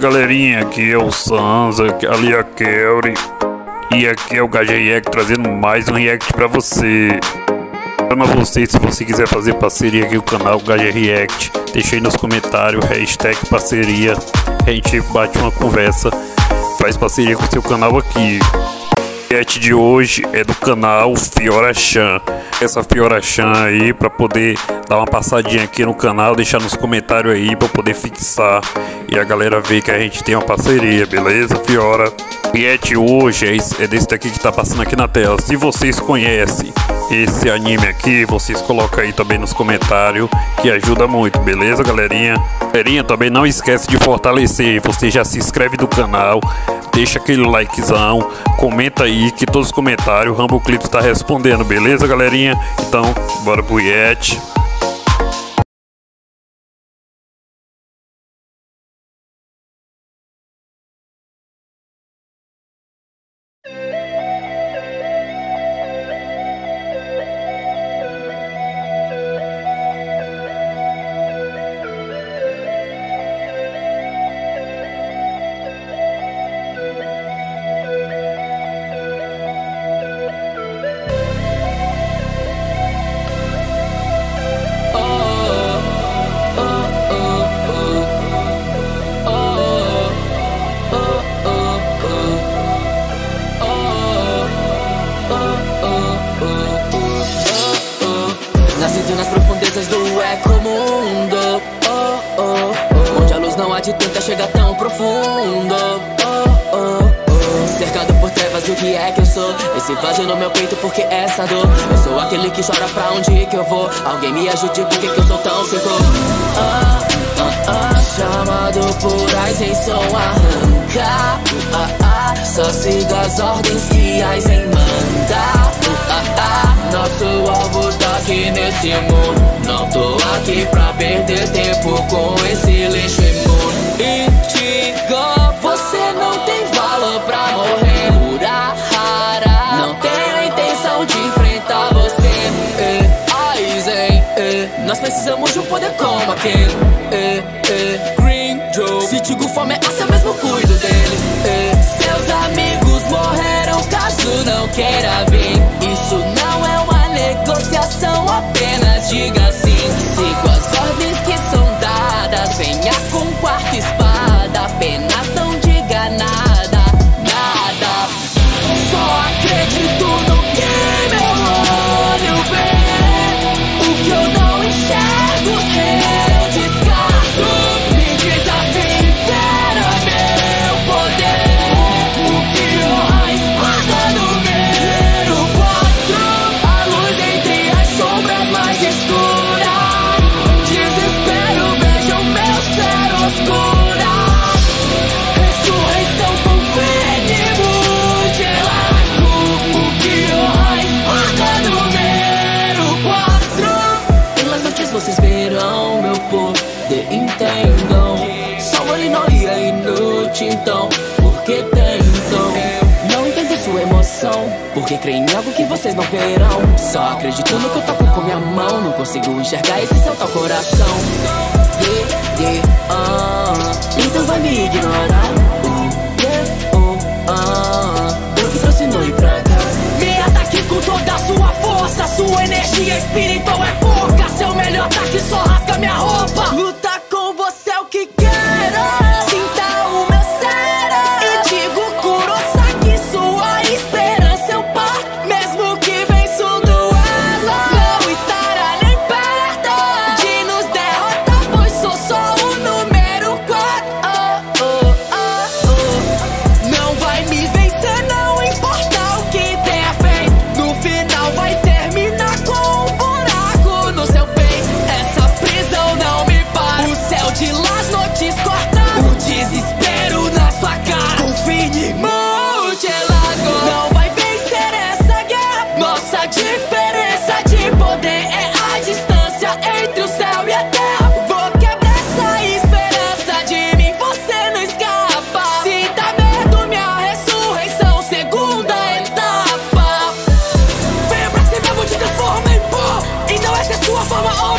galerinha, aqui é o Sansa, ali é a Kelly e aqui é o GG trazendo mais um react pra você. Chama você se você quiser fazer parceria aqui no canal GG React, deixa aí nos comentários, hashtag parceria, a gente bate uma conversa, faz parceria com o seu canal aqui. React de hoje é do canal Fiora Chan. Essa Fiora Chan aí para poder dar uma passadinha aqui no canal, deixar nos comentários aí para poder fixar e a galera ver que a gente tem uma parceria, beleza, Fiora? O react hoje é, é desse daqui que tá passando aqui na tela. Se vocês conhecem esse anime aqui, vocês colocam aí também nos comentários, que ajuda muito, beleza, galerinha? Galerinha, também não esquece de fortalecer, você já se inscreve no canal, deixa aquele likezão, comenta aí que todos os comentários o Rambo Clips tá respondendo, beleza, galerinha? Então, bora pro Yeti. Não há de tanta chega tão profundo. Oh, oh, oh. Cercado por trevas, o que é que eu sou? Esse vazio no meu peito, porque essa dor? Eu sou aquele que chora pra onde que eu vou. Alguém me ajude, por que eu sou tão sem cor? Ah, ah, ah, chamado por Aizen, som arranca. Só siga as ordens que Aizen manda. Ah, ah, Nosso alvo tá aqui nesse mundo. Não tô aqui pra perder tempo com esse lixo imundo Nós precisamos de um poder como aquele. Eh, eh, Green Joe. Se Tigo fome essa mesmo cuido dele. Seus amigos morreram caso não queira vir. Isso não é uma negociação, apenas diga entendam Só ele não e é inútil então Porque tentam Não entendo sua emoção Porque creio em algo que vocês não. Verão Só acredito no que eu toco com minha mão Não consigo enxergar esse seu tal coração. Yeah, yeah, Então vai me ignorar. Uh, que trouxe noite pra Me ataque com toda a sua força Sua energia espiritual é pouca. Seu melhor ataque só rasga minha roupa. for my own.